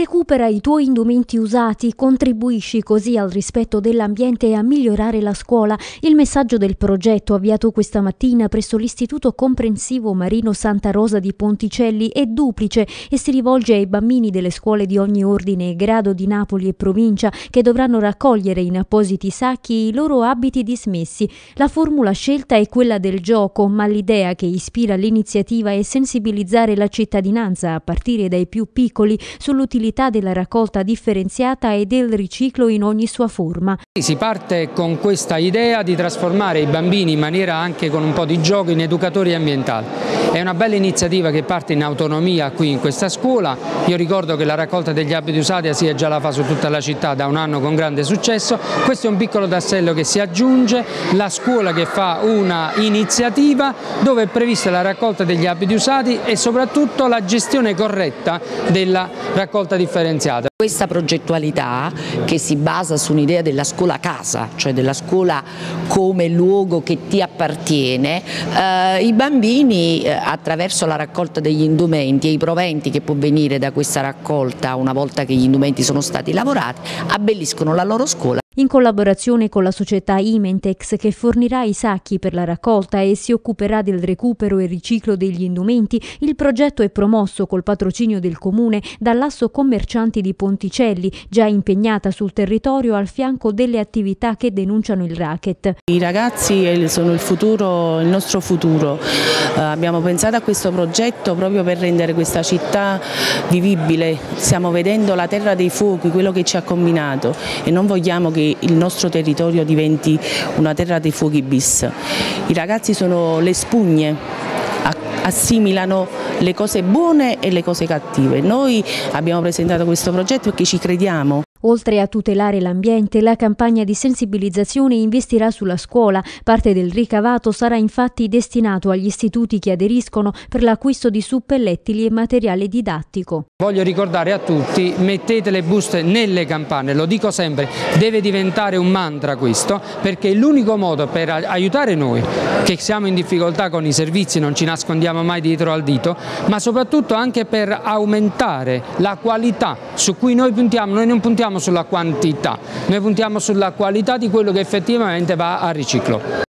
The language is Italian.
Recupera i tuoi indumenti usati, contribuisci così al rispetto dell'ambiente e a migliorare la scuola. Il messaggio del progetto avviato questa mattina presso l'Istituto Comprensivo Marino Santa Rosa di Ponticelli è duplice e si rivolge ai bambini delle scuole di ogni ordine e grado di Napoli e provincia che dovranno raccogliere in appositi sacchi i loro abiti dismessi. La formula scelta è quella del gioco, ma l'idea che ispira l'iniziativa è sensibilizzare la cittadinanza a partire dai più piccoli sull'utilizzo l'utilità della raccolta differenziata e del riciclo in ogni sua forma. Si parte con questa idea di trasformare i bambini in maniera anche con un po' di gioco in educatori ambientali. È una bella iniziativa che parte in autonomia qui in questa scuola. Io ricordo che la raccolta degli abiti usati a SIA già la fa su tutta la città da un anno con grande successo. Questo è un piccolo tassello che si aggiunge, la scuola che fa una iniziativa dove è prevista la raccolta degli abiti usati e soprattutto la gestione corretta della raccolta raccolta differenziata. Questa progettualità che si basa su un'idea della scuola casa, cioè della scuola come luogo che ti appartiene, eh, i bambini eh, attraverso la raccolta degli indumenti e i proventi che può venire da questa raccolta una volta che gli indumenti sono stati lavorati, abbelliscono la loro scuola in collaborazione con la società Imentex che fornirà i sacchi per la raccolta e si occuperà del recupero e riciclo degli indumenti, il progetto è promosso col patrocinio del comune dall'Asso Commercianti di Ponticelli, già impegnata sul territorio al fianco delle attività che denunciano il racket. I ragazzi sono il, futuro, il nostro futuro. Uh, abbiamo pensato a questo progetto proprio per rendere questa città vivibile. Stiamo vedendo la terra dei fuochi, quello che ci ha combinato e non vogliamo che il nostro territorio diventi una terra dei fuochi bis. I ragazzi sono le spugne, assimilano le cose buone e le cose cattive. Noi abbiamo presentato questo progetto perché ci crediamo. Oltre a tutelare l'ambiente, la campagna di sensibilizzazione investirà sulla scuola. Parte del ricavato sarà infatti destinato agli istituti che aderiscono per l'acquisto di suppellettili e materiale didattico. Voglio ricordare a tutti, mettete le buste nelle campane, lo dico sempre, deve diventare un mantra questo, perché è l'unico modo per aiutare noi, che siamo in difficoltà con i servizi, non ci nascondiamo mai dietro al dito, ma soprattutto anche per aumentare la qualità su cui noi puntiamo, noi non puntiamo sulla quantità, noi puntiamo sulla qualità di quello che effettivamente va a riciclo.